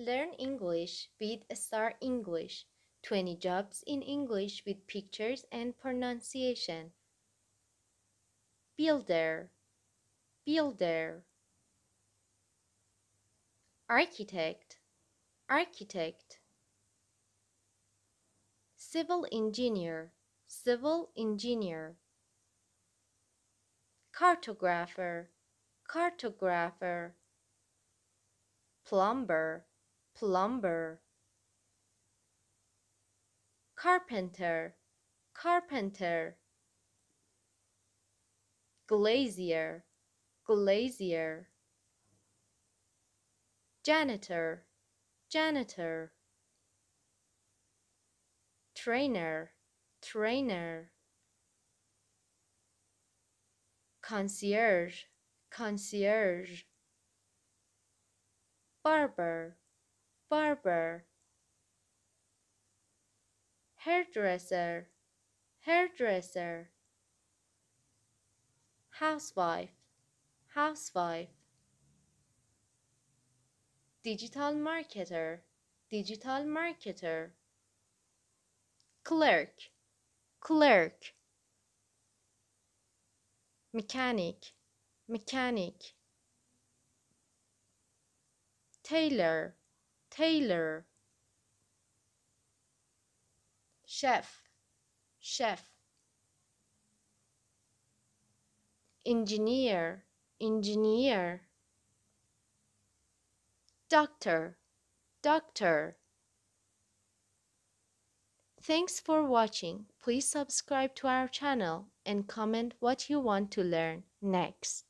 Learn English with Star English. 20 jobs in English with pictures and pronunciation. Builder, builder. Architect, architect. Civil engineer, civil engineer. Cartographer, cartographer. Plumber, plumber. Carpenter. Carpenter. Glazier. Glazier. Janitor. Janitor. Trainer. Trainer. Concierge. Concierge. Barber barber hairdresser hairdresser housewife housewife digital marketer digital marketer clerk clerk mechanic mechanic tailor tailor. Chef. Chef. Engineer. Engineer. Doctor. Doctor. Thanks for watching. Please subscribe to our channel and comment what you want to learn next.